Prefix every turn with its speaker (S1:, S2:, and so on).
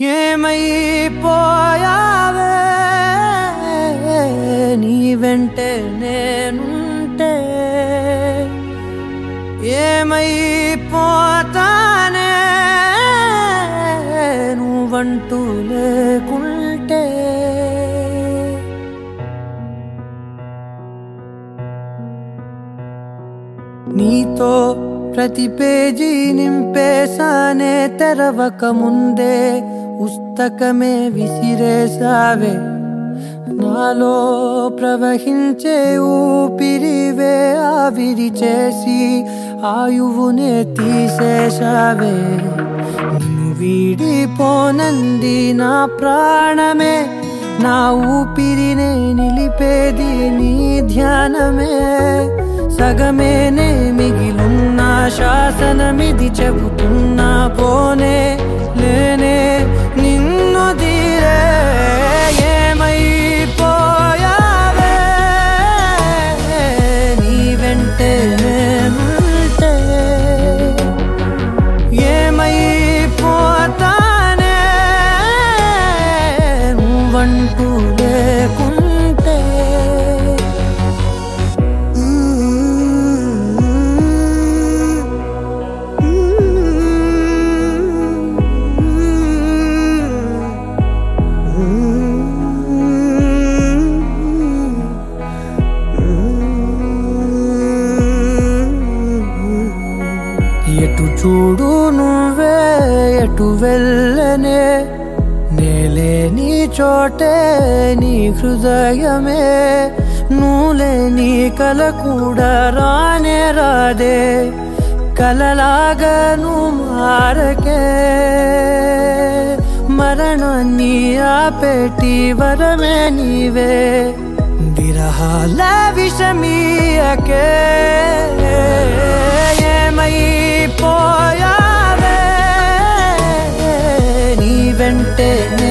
S1: ఏమైపోయావే? నీ వెంటే నేనుంటే. ఏమైపోతానే? నువ్వంటూ లేకుంటే. నీతో ప్రతి పేజీ నింపేసానే తెరవక ముందే పుస్తకమే విసిరేసావే నాలో ప్రవహించే ఊపిరివే ఆవిరి చేసి ఆయువునే తీసేశావే నిన్ను వీడిపోనంది నా ప్రాణమే నా ఊపిరినే నిలిపేది నీ ధ్యానమే. సగమేనే మిగిలున్న శాసనమిది చెబుతున్నా పోనే నువ్వంటూ లేకుంటే ఎటు చూడు నువ్వే ఎటు వెళ్ళనే లేని చోటే నీ హృదయమే నువ్వులే నీ కల కూడా రానే రాదే కలలాగను మారకే. మరణాన్ని ఆపేటి వరమే నీవే విరహాల విషమీయకే. ఏమైపోయావే? నీ వెంటనే